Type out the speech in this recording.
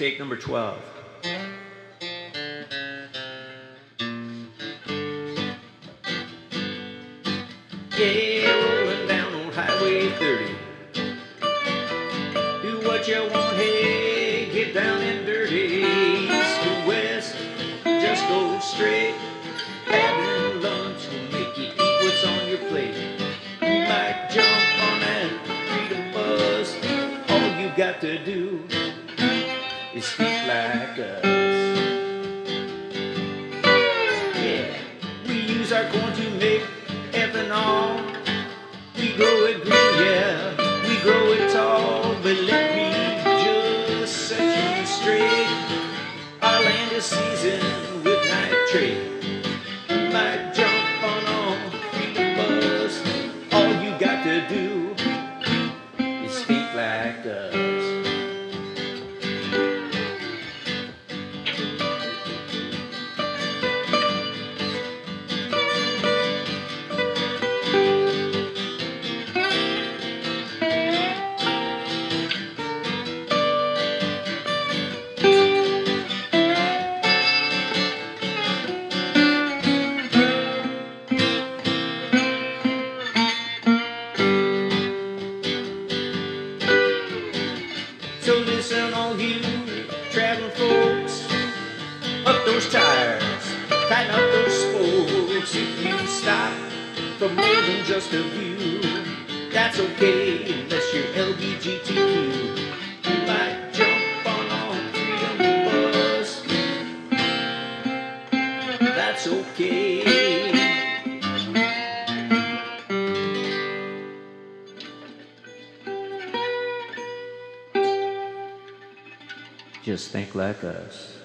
take number 12. Yeah, rolling down on Highway 30. Do what you want, hey, get down and dirty. East to west, just go straight. Having lunch will make you eat what's on your plate. You might jump on that freedom bus. All you got to do is speak like us. Yeah, we use our corn to make ethanol. We grow it green, yeah, we grow it tall. But let me just set you straight. Our land is seasoned with nitrate. Might jump on a freedom bus. All you got to do is speak like us. Listen, all you traveling folks, up those tires, tighten up those spokes. If you stop for more than just a view, that's okay unless you're LBGTQ. You might jump on bus. That's okay. Just think like us.